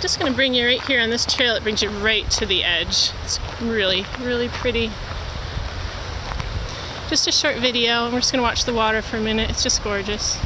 just going to bring you right here on this trail. It brings you right to the edge. It's really, really pretty. Just a short video. We're just going to watch the water for a minute. It's just gorgeous.